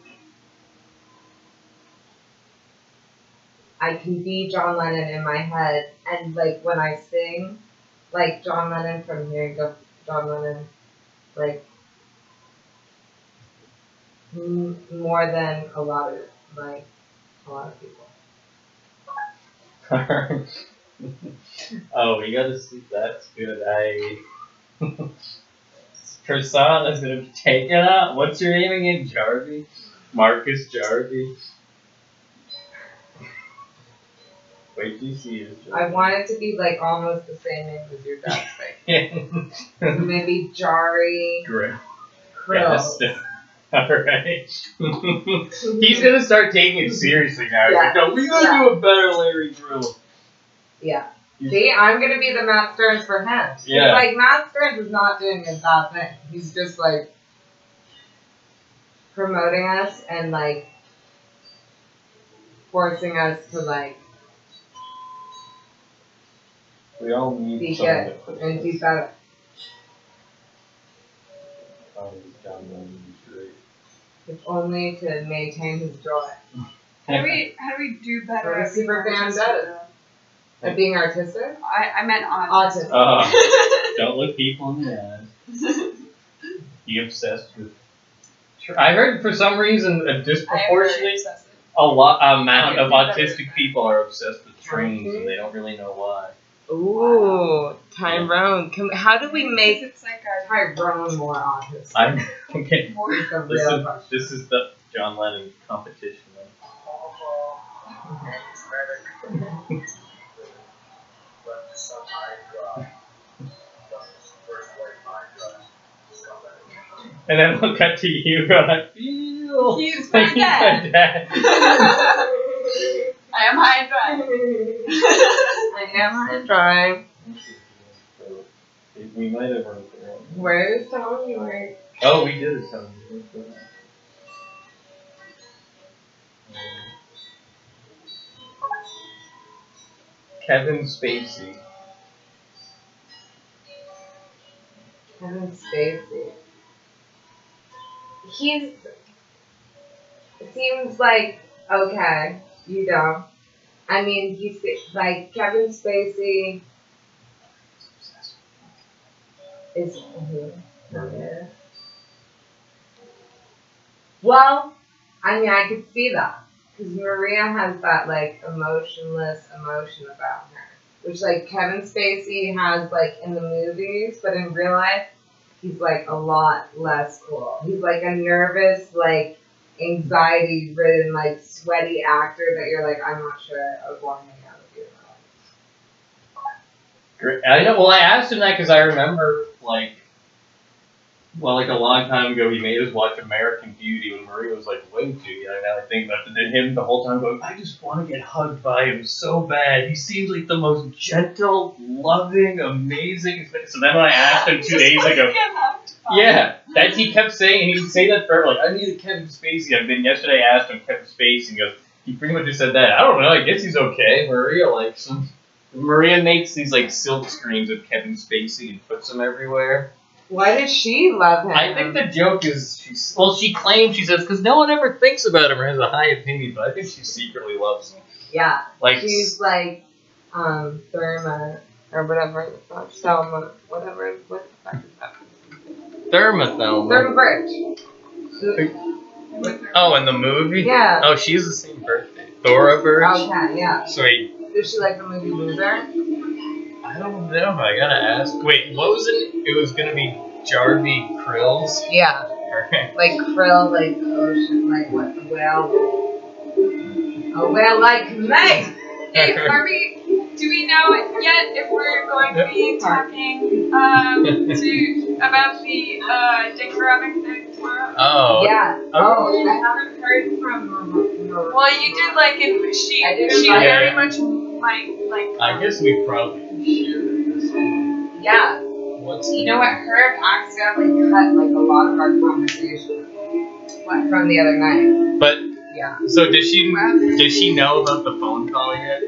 I can be John Lennon in my head, and like when I sing, like John Lennon from hearing go John Lennon, like more than a lot of like a lot of people. oh, we gotta see. That's good. I. Persona is gonna be taken out. What's your name again? Jarvie? Marcus Jarvie? Wait till you see his I want it to be like almost the same name as your dad's name. So maybe Jari Great. Krill. Yes. Alright. He's gonna start taking it seriously now. He's like, no, we gotta Yeah. do a better Larry Drill. Yeah. See, I'm gonna be the Matt Stearns for him. Yeah. Like Matt Stearns is not doing a bad thing. He's just like promoting us and like forcing us to like We all need be someone good to put and this do better. on John Lennon is great. If only to maintain his joy. How do we how do we do better What a at being super fan artistic, does. At being artistic? I, I meant autism. Autism. Uh, don't look people in the eyes. Be obsessed with. Tr- I heard for some reason a am very disproportionate a lot amount of autistic people are obsessed with trains and they don't really know why. Ooh, Tyrone. Can, how do we make It's like a Tyrone more autistic? I'm okay. more It's a This real is question. this is the John Lennon competition. Then. Left some high drive. First white high drive. Scumbag. And then we'll cut to you going, I feel He's my like dad. my dad. I am high and dry. I am high and dry. We might have run there. Where is Tony? Oh, we did a Tony. Kevin Spacey. Kevin Spacey. He's seems like okay you know. I mean, he's like Kevin Spacey is? Okay. Well, I mean, I could see that because Maria has that like emotionless emotion about her, which like Kevin Spacey has like in the movies, but in real life, he's like a lot less cool. He's like a nervous, like anxiety ridden, like sweaty actor that you're like, I'm not sure I would want to hang out with you. Great. I know. Well, I asked him that because I remember, like, well, like a long time ago, he made us watch American Beauty when Maria was like way too young. Now I think about it, him the whole time going, I just want to get hugged by him so bad. He seems like the most gentle, loving, amazing. So then when I asked him two days ago, yeah, that he kept saying, and he would say that forever. Like, I need a Kevin Spacey. And then yesterday I asked him Kevin Spacey, and he goes, he pretty much just said that. I don't know. I guess he's okay. Maria likes him. Maria makes these like silk screens of Kevin Spacey and puts them everywhere. Why does she love him? I think the joke is she's well, she claims she says because no one ever thinks about him or has a high opinion, but I think she secretly loves him. yeah, Like she's like um Therma or whatever fuck, Selma, whatever. What the fuck is that? Therma Thelma. Therma Birch. Oh, in the movie. Yeah. Oh, she's the same birthday. Thora Birch. Okay, yeah. Sweet. Does she like the movie Loser? I don't know. I gotta ask. Wait, what was it? It was gonna be Jarvie Krills. Yeah. Like krill, like oh, ocean, like what the whale. A whale like me. Hey, we? Do we know yet if we're going to be talking um, to about the uh, dick rubbing thing tomorrow? Oh. Yeah. Oh, I haven't heard from her. Well, you did like in she I did she invite very much like like. I um, guess we probably can share this. Yeah. What's You know what? Herb accidentally cut like a lot of our conversation what, from the other night. But Yeah. so did she? Did she know about the phone call yet?